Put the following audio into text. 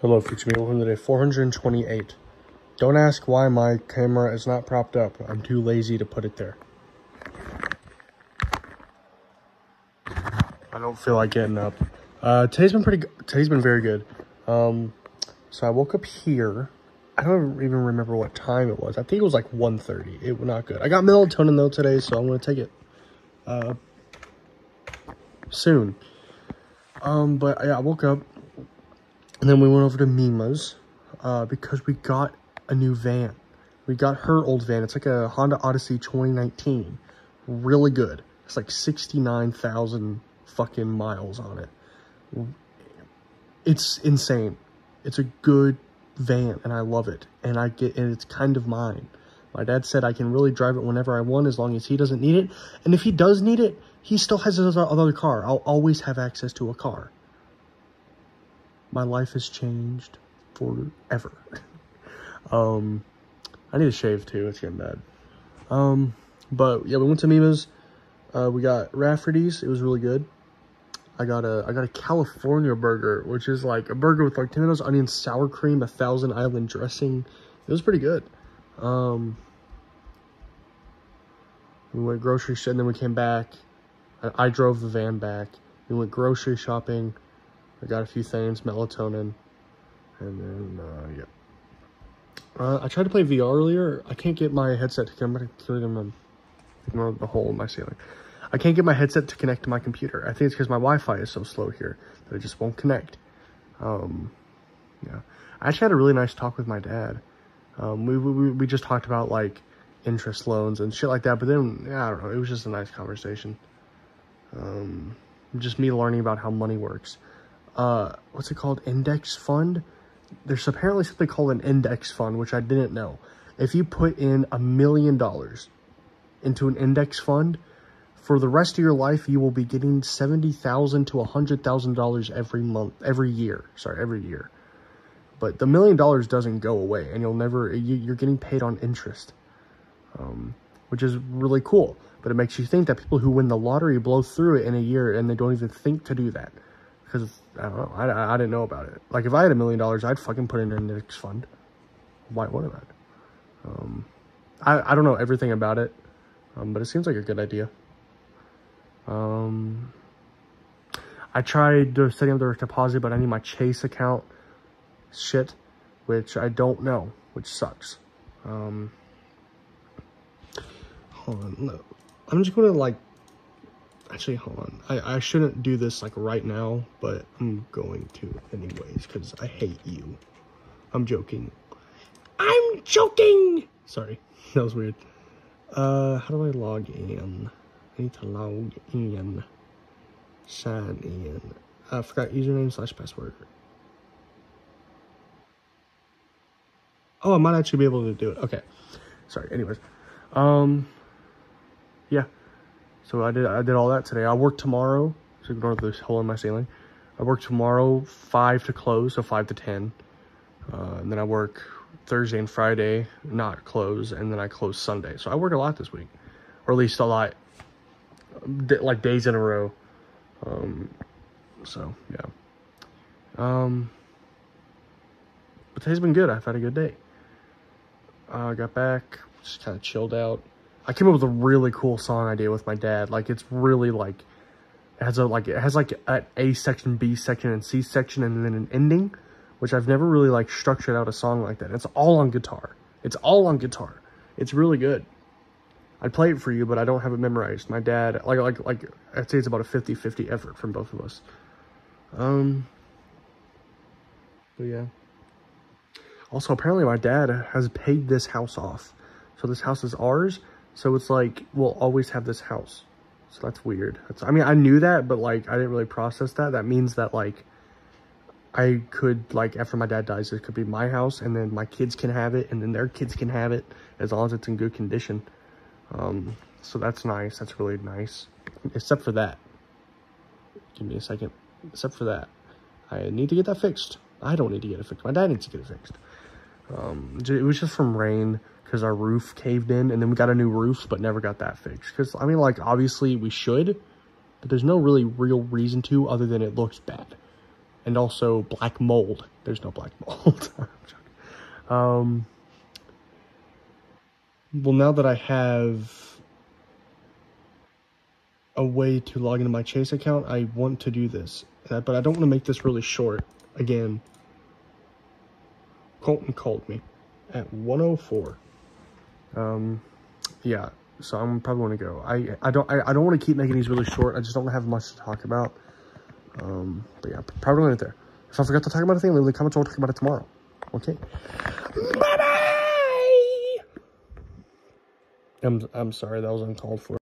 Hello, future me. Welcome to day 428. Don't ask why my camera is not propped up. I'm too lazy to put it there. I don't feel like getting up. Uh, today's been pretty. Today's been very good. Um, so I woke up here. I don't even remember what time it was. I think it was like 1.30. It was not good. I got melatonin though today, so I'm to take it uh, soon. Um, but yeah, I woke up and then we went over to Mima's uh, because we got a new van. We got her old van. It's like a Honda Odyssey 2019. Really good. It's like 69,000 fucking miles on it. It's insane. It's a good van and I love it. And I get and it's kind of mine. My dad said I can really drive it whenever I want as long as he doesn't need it. And if he does need it, he still has his other car. I'll always have access to a car my life has changed forever. um, I need to shave too. It's getting bad. Um, but yeah, we went to Mima's. Uh, we got Rafferty's. It was really good. I got a I got a California burger, which is like a burger with like tomatoes, onions, sour cream, a Thousand Island dressing. It was pretty good. Um, we went grocery shopping, then we came back. I, I drove the van back. We went grocery shopping. I got a few things, melatonin, and then, uh, yeah. Uh, I tried to play VR earlier. I can't get my headset to come back to the hole in my ceiling. I can't get my headset to connect to my computer. I think it's because my Wi-Fi is so slow here that it just won't connect. Um, yeah. I actually had a really nice talk with my dad. Um, we, we, we just talked about like interest loans and shit like that. But then, yeah, I don't know. It was just a nice conversation. Um, just me learning about how money works uh, what's it called? Index fund. There's apparently something called an index fund, which I didn't know. If you put in a million dollars into an index fund, for the rest of your life, you will be getting 70,000 to $100,000 every month, every year. Sorry, every year. But the million dollars doesn't go away and you'll never, you, are getting paid on interest, um, which is really cool. But it makes you think that people who win the lottery blow through it in a year and they don't even think to do that because I don't know. I, I didn't know about it. Like if I had a million dollars, I'd fucking put it in an index fund. Why wouldn't I? Um, I I don't know everything about it, um, but it seems like a good idea. Um, I tried setting up direct deposit, but I need my Chase account shit, which I don't know, which sucks. Um, hold on, no. I'm just gonna like Actually, hold on. I, I shouldn't do this like right now, but I'm going to anyways because I hate you. I'm joking. I'm joking! Sorry, that was weird. Uh, how do I log in? I need to log in. Sign in. I forgot username slash password. Oh, I might actually be able to do it. Okay. Sorry. Anyways. Um, yeah. So I did I did all that today. I work tomorrow. So ignore this hole in my ceiling. I work tomorrow 5 to close, so 5 to 10. Uh, and then I work Thursday and Friday, not close, and then I close Sunday. So I work a lot this week. Or at least a lot, like days in a row. Um, so, yeah. Um, but today's been good. I've had a good day. I uh, got back, just kind of chilled out. I came up with a really cool song idea with my dad. Like it's really like it has a like it has like an A section, B section, and C section, and then an ending, which I've never really like structured out a song like that. It's all on guitar. It's all on guitar. It's really good. I'd play it for you, but I don't have it memorized. My dad, like, like, like, I'd say it's about a 50-50 effort from both of us. Um, but yeah. Also, apparently my dad has paid this house off. So this house is ours, so it's like, we'll always have this house. So that's weird. That's, I mean, I knew that, but like, I didn't really process that. That means that like, I could, like, after my dad dies, it could be my house, and then my kids can have it, and then their kids can have it, as long as it's in good condition. Um, so that's nice. That's really nice. Except for that. Give me a second. Except for that. I need to get that fixed. I don't need to get it fixed. My dad needs to get it fixed. Um, it was just from rain because our roof caved in and then we got a new roof but never got that fixed because i mean like obviously we should but there's no really real reason to other than it looks bad and also black mold. There's no black mold. um, well, now that I have a way to log into my Chase account, I want to do this. But I don't want to make this really short. Again, Colton called me at 104. Um, yeah, so I'm probably going to go. I I don't I, I don't want to keep making these really short. I just don't have much to talk about. Um, but yeah, probably going to there. If I forgot to talk about anything, leave the comments. I'll talk about it tomorrow. Okay. Bye bye. I'm I'm sorry that was uncalled for.